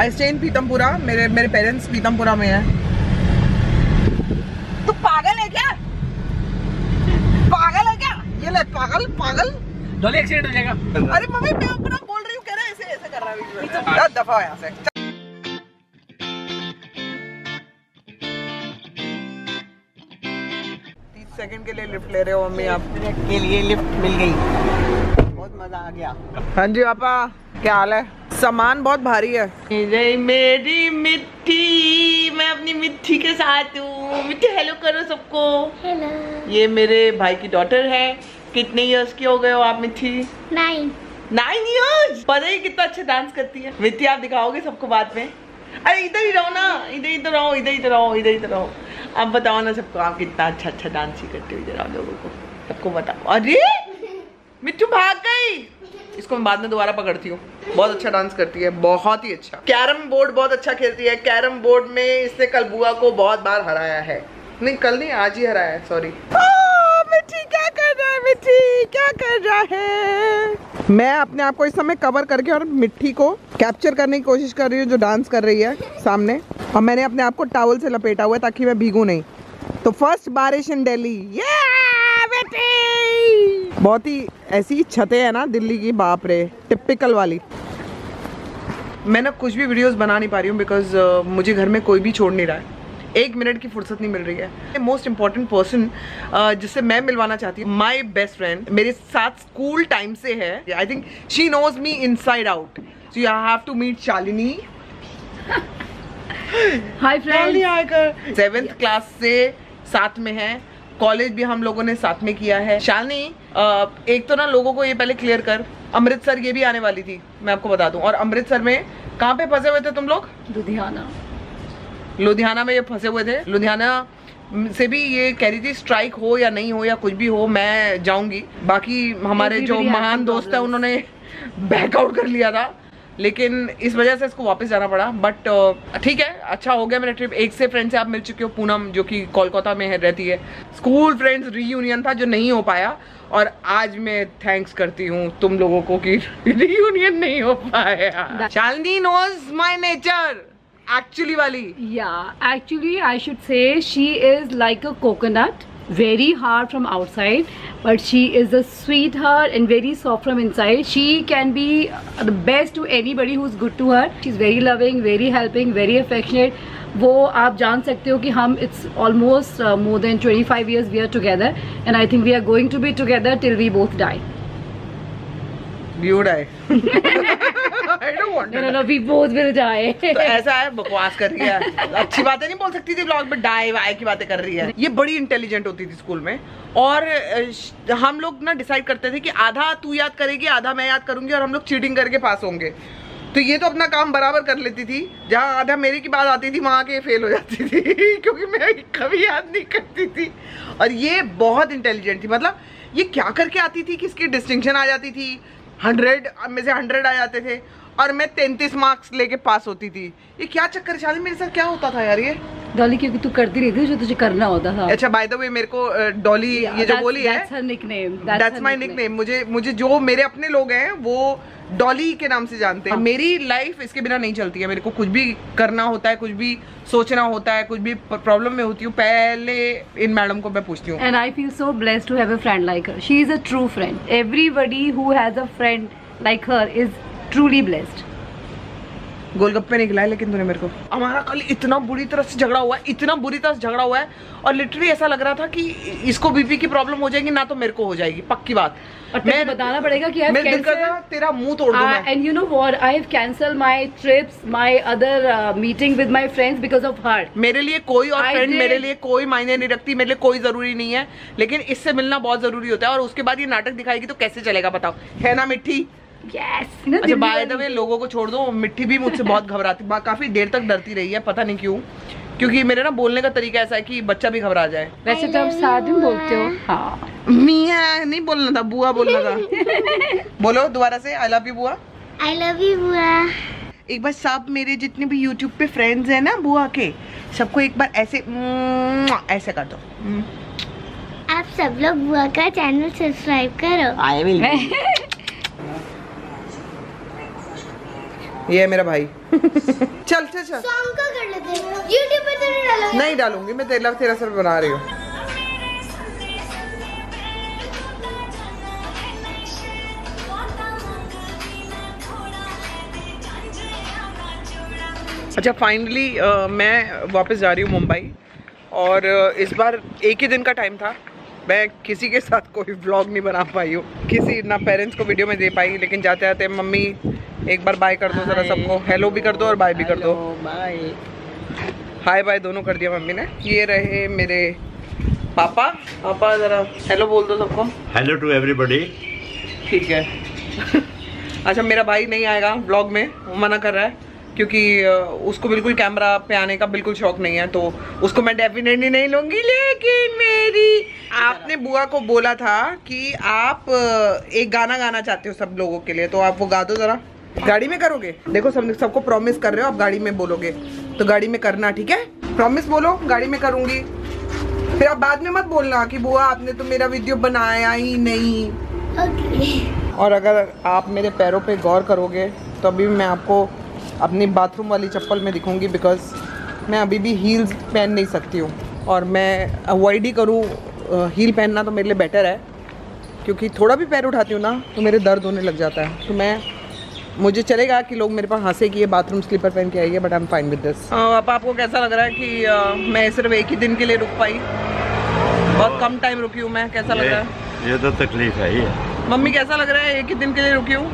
I stay in Pitampura मेरे मेरे parents Pitampura में है। तू पागल है क्या? पागल है क्या? ये ले पागल पागल। डॉली एक्सीडेंट हो जाएगा। अरे मम्मी मैं अपना बोल रही हूँ कह रहा है ऐसे ऐसे कर रहा है। दफ़ा हो यहाँ से। सेकंड के लिए लिफ्ट ले रहे हो मम्मी आप। के लिए लिफ्ट मिल गई। बहुत मज़ा आ गया। हाँ जी पापा क्या हाल है? सामान बहुत भारी है। मेरी मेरी मिट्टी मैं अपनी मिट्टी के साथ हूँ। मिट्टी हेलो करो सबको। हेलो ये मेरे भाई की डॉटर है। कितने इयर्स की हो गए हो आप मिट्टी? नाइन नाइन इयर्स पता ही कितना अच्छा डांस करती है। मिट्टी आप दिखाओगे सबको बाद में? अरे इधर ही रहो ना। इधर इधर रहो इधर इधर रहो इधर इधर रहो। आप बताओ ना सबको आप कितना अच्छा अच्छा डांस ही करते हो इधर आप लोगों को। सबको बताओ। अरे! मिट्टू भाग गई! इसको मैं बाद में दोबारा पकड़ती हूँ। बहुत अच्छा डांस करती है, बहुत ही अच्छा। कैरम बोर्ड बहुत अच्छा खेलती है। कैरम बोर्ड में इसने कल बुआ को बहुत बार हराया है। नहीं, कल नहीं, आज ही हराया है सॉरी मिट्टी क्या कर रहा है, मिट्टी क्या कर रहा है? मैं अपने आप को इस समय कवर करके और मिट्टी को कैप्चर करने की कोशिश कर रही हूँ, जो डांस कर रही है सामने। और मैंने अपने आप को टावल से लपेटा हुआ है ताकि मैं भीगू नहीं। तो फ़र्स्ट बारिश इन दिल्ली ये मिट्टी! बहुत ही ऐसी छतें हैं ना दिल्ली की बाप रे टिपिकल वाली। मैं ना कुछ भी वीडियोस बना नहीं पा रही हूँ बिकॉज़ uh, मुझे घर में कोई भी छोड़ नहीं रहा है। एक मिनट की फुर्सत नहीं मिल रही है। मोस्ट इंपॉर्टेंट पर्सन जिससे मैं मिलवाना चाहती हूँ माई बेस्ट फ्रेंड मेरे साथ स्कूल टाइम से है। I think she knows me inside out so you have to meet Shalini hi friends आकर सेवेंथ क्लास से साथ में है। कॉलेज भी हम लोगों ने साथ में किया है। शालिनी एक तो ना लोगों को ये पहले क्लियर कर अमृतसर ये भी आने वाली थी मैं आपको बता दूँ। और अमृतसर में कहाँ पे फंसे हुए थे तुम लोग? लुधियाना। लुधियाना में ये फंसे हुए थे। लुधियाना से भी ये कह रही थी स्ट्राइक हो या नहीं हो या कुछ भी हो मैं जाऊँगी। बाकी हमारे जो महान दोस्त है उन्होंने बैकआउट कर लिया था। लेकिन इस वजह से इसको वापस जाना पड़ा। बट ठीक है अच्छा हो गया मेरा ट्रिप एक से फ्रेंड से आप मिल चुके हो पूनम जो कि कोलकाता में रहती है। स्कूल फ्रेंड्स रीयूनियन था जो नहीं हो पाया। और आज मैं थैंक्स करती हूँ तुम लोगों को कि रियूनियन नहीं हो पाया। चांदी नोज़ माई नेचर एक्चुअली वाली। या actually I should say she is like a coconut very hard from outside but she is a sweetheart and very soft from inside. She can be the best to anybody who's good to her. She's very loving, very helping, very affectionate. वो आप जान सकते हो कि हम it's almost more than 25 years we are together and I think we are going to be together till we both die. You die. I don't want No, no, no, we both will die. तो ऐसा है बकवास कर रही है। अच्छी बातें नहीं बोल सकती थी ब्लॉग में डाई वाई की बातें कर रही है। ये बड़ी इंटेलिजेंट होती थी स्कूल में। और हम लोग ना डिसाइड करते थे कि आधा तू याद करेगी आधा मैं याद करूँगी और हम लोग चीटिंग करके पास होंगे। तो ये तो अपना काम बराबर कर लेती थी। जहाँ आधा मेरे की बात आती थी वहाँ के फेल हो जाती थी क्योंकि मैं कभी याद नहीं करती थी। और ये बहुत इंटेलिजेंट थी। मतलब ये क्या करके आती थी कि इसकी डिस्टिंक्शन आ जाती थी? हंड्रेड में से हंड्रेड आ जाते थे। और मैं तैंतीस मार्क्स लेके पास होती थी। ये क्या चक्कर शादी मेरे साथ क्या होता था यार ये? डॉली क्योंकि तू करती रही थी जो तुझे करना होता था अच्छा बाय द वे मेरे को अ, डॉली ये जो बोली है. दैट्स माय निकनेम मुझे मुझे जो मेरे अपने लोग हैं वो डॉली के नाम से जानते हैं मेरी लाइफ इसके बिना नहीं चलती है मेरे को कुछ भी करना होता है कुछ भी सोचना होता है कुछ भी प्रॉब्लम में होती हूँ पहले इन मैडम को मैं पूछती हूँ And I feel so blessed to have a friend like her. She is a true friend. Everybody who has a friend like her is truly blessed. गोलगप्पे नहीं खिलाए लेकिन तूने मेरे को। हमारा कल इतना बुरी तरह से झगड़ा हुआ है इतना बुरी तरह से झगड़ा हुआ है और लिटरली ऐसा लग रहा था कि इसको बीपी की प्रॉब्लम हो जाएगी ना तो मेरे को हो जाएगी पक्की बात। मैं बताना पड़ेगा कि मेरे दिल cancelled- करता तेरा मुँह तोड़ दूँ मैं and you know what? I have cancelled my trips, my other uh, meeting with my friends because of her. मेरे लिए कोई और फ्रेंड मेरे लिए कोई मायने नहीं रखती मेरे लिए कोई ज़रूरी नहीं है लेकिन इससे मिलना बहुत ज़रूरी होता है और उसके बाद ये नाटक दिखाएगी तो कैसे चलेगा बताओ। है ना मिट्टी? अच्छा बाय द वे लोगों को छोड़ दो मिट्टी भी मुझसे बहुत घबराती बा- काफ़ी देर तक डरती रही है पता नहीं क्यों। क्योंकि मेरे ना बोलने का तरीका ऐसा है कि बच्चा भी घबरा जाए। वैसे तो आप साथ में बोलते हो। हाँ। मिया नहीं बोलना था बुआ बोलना था। बोलो दोबारा से आई लव यू बुआ। आई लव यू बुआ। एक बार सब मेरे जितने भी यूट्यूब पे फ्रेंड्स हैं ना बुआ के सबको एक बार ऐसे ऐसे कर दो। आप सब लोग बुआ का चैनल सब्सक्राइब करो। आई विल ये है मेरा भाई। चल चल चल। नहीं डालूँगी मैं तेरा तेरा सर बना रही हूँ। अच्छा फाइनली मैं वापस जा रही हूँ मुंबई और इस बार एक ही दिन का टाइम था। मैं किसी के साथ कोई व्लॉग नहीं बना पाई हूँ। किसी ना पेरेंट्स को वीडियो में दे पाई लेकिन जाते जाते मम्मी एक बार बाय कर दो ज़रा सबको। हेलो भी कर दो और बाय भी कर दो। बाय हाय बाय दोनों कर दिया मम्मी ने। ये रहे मेरे पापा। पापा ज़रा हेलो बोल दो सबको। हेलो टू एवरीबडी ठीक है। अच्छा मेरा भाई नहीं आएगा ब्लॉग में वो मना कर रहा है। क्योंकि उसको बिल्कुल कैमरा पे आने का बिल्कुल शौक नहीं है तो उसको मैं डेफिनेटली नहीं लूँगी। लेकिन मेरी आपने बुआ को बोला था कि आप एक गाना गाना चाहते हो सब लोगों के लिए तो आप वो गा दो जरा। गाड़ी में करोगे? देखो सब सबको प्रॉमिस कर रहे हो आप गाड़ी में बोलोगे। तो गाड़ी में करना ठीक है? प्रॉमिस बोलो गाड़ी में करूँगी। फिर आप बाद में मत बोलना कि बुआ आपने तो मेरा वीडियो बनाया ही नहीं। ओके और अगर आप मेरे पैरों पे गौर करोगे तो अभी मैं आपको अपनी बाथरूम वाली चप्पल में दिखूँगी बिकॉज़ मैं अभी भी हील्स पहन नहीं सकती हूँ। और मैं अवॉइड ही करूँ हील पहनना तो मेरे लिए बेटर है। क्योंकि थोड़ा भी पैर उठाती हूँ ना तो मेरे दर्द होने लग जाता है। तो मैं मुझे चलेगा कि लोग मेरे पास हंसे कि ये बाथरूम स्लीपर पहन के आई है but I am fine with this अब आपको कैसा लग रहा है कि अ, मैं सिर्फ़ एक ही दिन के लिए रुक पाई? बहुत कम टाइम रुकी हूँ मैं कैसा लग रहा है? ये तो तकलीफ़ है ही। मम्मी कैसा लग रहा है एक ही दिन के लिए रुकी हूँ?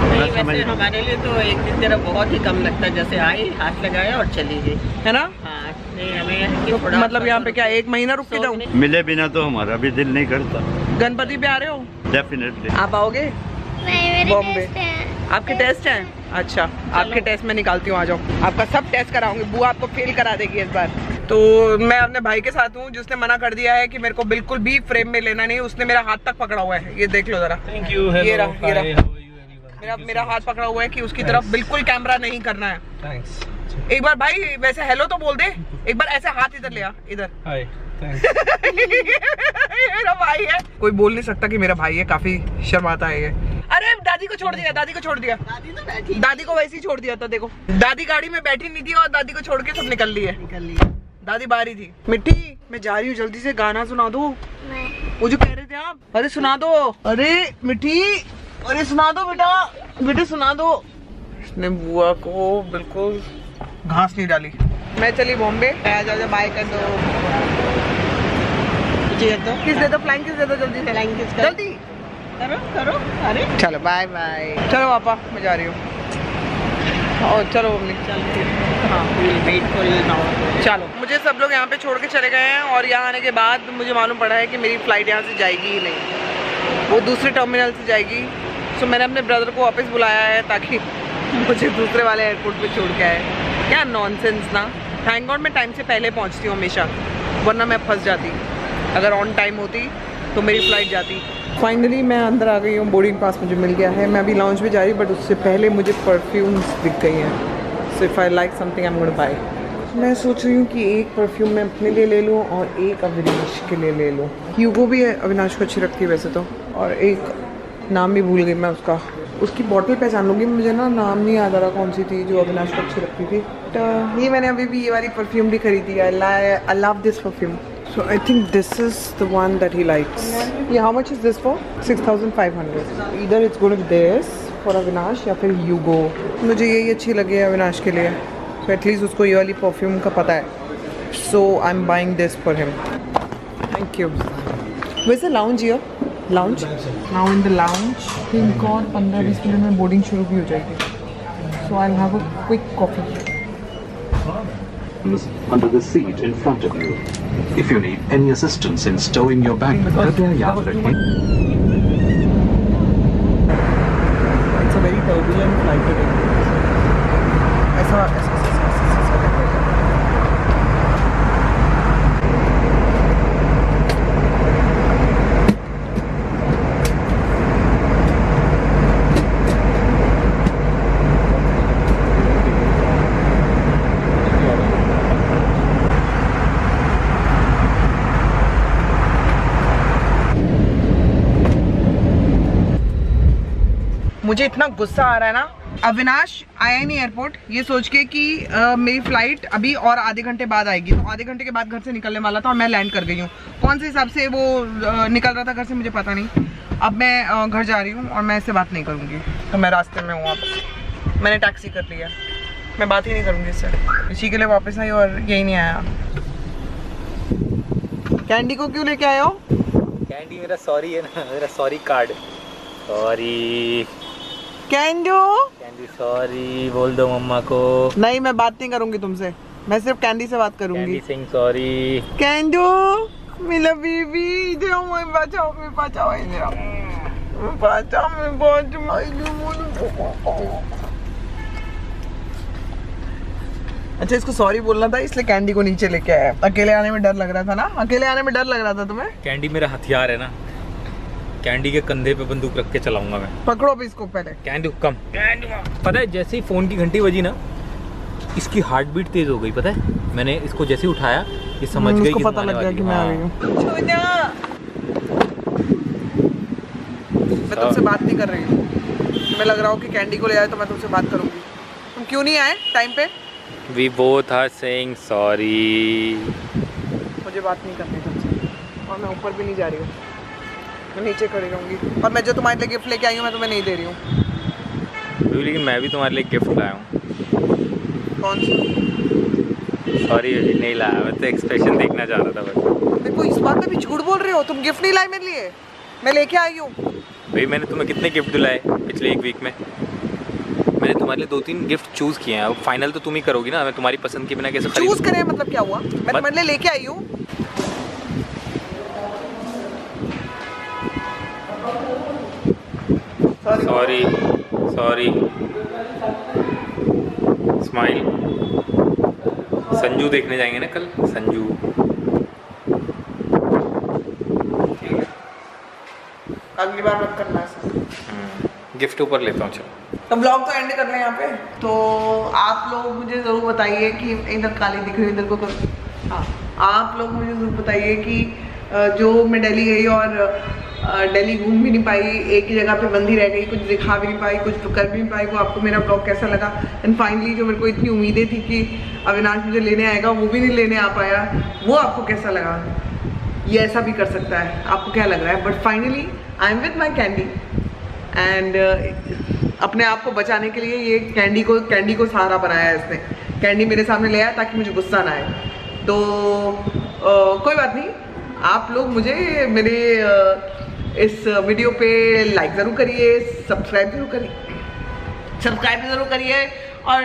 नहीं वैसे हमारे लिए तो एक दिन तेरा बहुत ही कम लगता है जैसे आई हाथ लगाया और चली गई है ना? हाँ नहीं हमें तो मतलब यहाँ पे क्या एक महीना रुक के जाऊँ? मिले बिना तो हमारा भी दिल नहीं करता। गणपति पे आ रहे हो? डेफिनेटली आप आओगे? बॉम्बे। आपके टेस्ट हैं? अच्छा आपके टेस्ट में निकालती हूँ आ जाओ। आपका सब टेस्ट कराऊँगी बुआ आपको फेल करा देगी इस बार। तो मैं अपने भाई के साथ हूँ जिसने मना कर दिया है कि मेरे को बिल्कुल भी फ्रेम में लेना नहीं उसने मेरा हाथ तक पकड़ा हुआ है। ये देख लो जरा। थैंक यू ये रहा ये रहा। मेरा मेरा हाथ पकड़ा हुआ है कि उसकी तरफ़ बिल्कुल कैमरा नहीं करना है। थैंक्स एक बार भाई वैसे हेलो तो बोल दे। एक बार ऐसे हाथ इधर ले आ इधर। हाय थैंक्स मेरा भाई है। कोई बोल नहीं सकता कि मेरा भाई है काफ़ी शर्माता है ये। अरे दादी को छोड़ दिया दादी को छोड़ दिया। दादी तो बैठी दादी को वैसे ही छोड़ दिया था देखो। दादी गाड़ी में बैठी नहीं थी और दादी को छोड़ के सब निकल ली है निकल दादी बाहर ही थी। मिट्टी मैं जा रही हूँ जल्दी से गाना सुना दो। मैं वो जो कह रहे थे आप अरे सुना दो। अरे मिट्टी अरे सुना दो बेटा बेटे सुना दो। इसने बुआ को बिल्कुल घास नहीं डाली। मैं चली बॉम्बे। बाय कर दो। मुझे तो किस दे दो? फ्लाइंग किस दे दो जल्दी कर। जल्दी। करो करो अरे। चलो बाय बाय चलो पापा मैं जा रही हूँ। और चलो मम्मी। हाँ वेट फॉर नाउ चलो। मुझे सब लोग यहाँ पे छोड़ के चले गए हैं और यहाँ आने के बाद मुझे मालूम पड़ा है कि मेरी फ़्लाइट यहाँ से जाएगी ही नहीं। वो दूसरे टर्मिनल से जाएगी। सो मैंने अपने ब्रदर को वापस बुलाया है ताकि मुझे दूसरे वाले एयरपोर्ट पे छोड़ के आए। क्या नॉनसेंस ना। थैंक गॉड मैं टाइम से पहले पहुँचती हूँ हमेशा, वरना मैं फंस जाती। अगर ऑन टाइम होती तो मेरी फ़्लाइट जाती। फाइनली मैं अंदर आ गई हूँ बोर्डिंग पास मुझे मिल गया है। मैं अभी लॉन्च में जा रही बट उससे पहले मुझे परफ्यूम्स दिख गई हैं। So if I like something I am gonna buy मैं सोच रही हूँ कि एक परफ्यूम मैं अपने लिए ले लूँ और एक अविनाश के लिए ले लूँ। ह्यूगो भी अविनाश को अच्छी रखती है वैसे तो। और एक नाम भी भूल गई मैं उसका। उसकी बॉटल पहचान लूँगी मुझे ना, नाम नहीं याद आ रहा कौन सी थी जो अविनाश को अच्छी रखती थी। तो ये uh, मैंने अभी भी ये वाली परफ्यूम भी खरीदी है। I love this perfume so I think this is the one that he likes ये how much is this for six thousand five hundred इधर it's good this for Avinash या फिर यू गो मुझे यही अच्छी लगी है अविनाश के लिए। सो एटलीस्ट उसको ये वाली परफ्यूम का पता है। So I am buying this for him thank you was a lounge your Lounge? Now in the lounge think और 15-20 मिनट में बोर्डिंग शुरू भी हो जाएगी. So I have a quick coffee under the seat in front of you. If you need any assistance in stowing your bag, कृपया याद रखें It's a very turbulent flight today. ऐसा ऐसा ऐसा ऐसा ऐसा ऐसा लग रहा है। मुझे इतना गुस्सा आ रहा है ना। अविनाश आया ही नहीं एयरपोर्ट ये सोच के कि अ, मेरी फ़्लाइट अभी और आधे घंटे बाद आएगी। तो आधे घंटे के बाद घर से निकलने वाला था और मैं लैंड कर गई हूँ। कौन से हिसाब से वो अ, निकल रहा था घर से मुझे पता नहीं। अब मैं अ, घर जा रही हूँ और मैं इससे बात नहीं करूँगी। तो मैं रास्ते में हूँ वापस। मैंने टैक्सी कर लिया मैं बात ही नहीं करूँगी इससे। इसी के लिए वापस आई और यही नहीं आया। कैंडी को क्यों लेके आए हो? कैंडी मेरा सॉरी है ना। मेरा सॉरी कार्ड सॉरी कैंडो कैंडी सॉरी बोल दो मम्मा को। नहीं मैं बात नहीं करूँगी तुमसे। मैं सिर्फ़ कैंडी से बात करूँगी। सिंह सॉरी कैंडो मेरा बेबी इधर आओ मैं बचाओ मैं बचाओ इधर आओ मैं बचाओ मैं बचाओ अच्छा इसको सॉरी बोलना था इसलिए कैंडी को नीचे लेके आया। अकेले आने में डर लग रहा था ना? अकेले आने में डर लग रहा था तुम्हें? कैंडी मेरा हथियार है ना। कैंडी के कंधे पे बंदूक रख के चलाऊँगा मैं। पकड़ो अभी इसको पहले। Candy come. पता है जैसे ही फ़ोन की घंटी बजी ना इसकी हार्ट बीट तेज हो गई पता है? मैंने इसको जैसे ही उठाया ये समझ हम्म, गई कि पता लग गया कि मैं आ हो। रही हाँ। मैं तुमसे बात नहीं कर रही हूँ। तुम्हें लग रहा हो कि कैंडी को ले आए तो मैं तुमसे बात करूँगी। तुम क्यों नहीं आए टाइम पे? We both are saying sorry. मुझे बात नहीं करनी तुमसे। और मैं ऊपर भी नहीं जा रही हूँ। मैं नीचे खड़ी रहूँगी। और मैं जो तुम्हारे लिए गिफ्ट लेके आई हूँ मैं तुम्हें नहीं दे रही हूँ। लेकिन मैं भी तुम्हारे लिए गिफ्ट लाया हूँ। कौन सा? सॉरी नहीं लाया। मैं तो एक्सप्रेशन देखना चाह रहा था बस। देखो इस बात में भी झूठ बोल रहे हो? तुम गिफ्ट नहीं लाए मेरे लिए? मैं लेके आई हूँ। भाई मैंने तुम्हें कितने गिफ्ट दिलाए पिछले एक वीक में? मैंने तुम्हारे लिए दो तीन गिफ्ट चूज़ किए हैं। अब फाइनल तो तुम ही करोगी ना। मैं तुम्हारी पसंद के बिना कैसे चूज़ करें मतलब क्या हुआ? मैं तुम्हारे लिए लेके आई हूँ। सॉरी सॉरी स्माइल संजू देखने जाएँगे ना कल? संजू अगली बार मत करना ऐसा। गिफ्ट ऊपर लेता हूँ चलो। तो ब्लॉग तो एंड करना है यहाँ पे। तो आप लोग मुझे ज़रूर बताइए कि इधर काली दिख रही है इधर को कर। हाँ। आप लोग मुझे ज़रूर बताइए कि जो मैं दिल्ली गई और दिल्ली घूम भी नहीं पाई एक ही जगह पे बंदी रह गई कुछ दिखा भी नहीं पाई कुछ कर भी नहीं पाई वो आपको मेरा ब्लॉग कैसा लगा? एंड फाइनली जो मेरे को इतनी उम्मीदें थी कि अविनाश मुझे लेने आएगा वो भी नहीं लेने आ पाया वो आपको कैसा लगा? ये ऐसा भी कर सकता है आपको क्या लग रहा है? But finally I am with my candy and अपने आप को बचाने के लिए ये कैंडी को कैंडी को सहारा बनाया है इसने। कैंडी मेरे सामने ले आया ताकि मुझे गुस्सा ना आए। तो अ, कोई बात नहीं आप लोग मुझे मेरे इस वीडियो पे लाइक ज़रूर करिए सब्सक्राइब ज़रूर करिए। सब्सक्राइब ज़रूर करिए और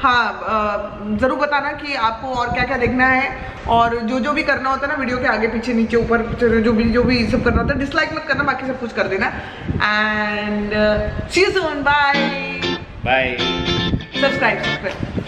हाँ ज़रूर बताना कि आपको और क्या क्या देखना है और जो जो भी करना होता है ना वीडियो के आगे पीछे नीचे ऊपर जो भी जो भी सब करना होता है डिसलाइक मत करना बाकी सब कुछ कर देना। And see you soon bye bye subscribe subscribe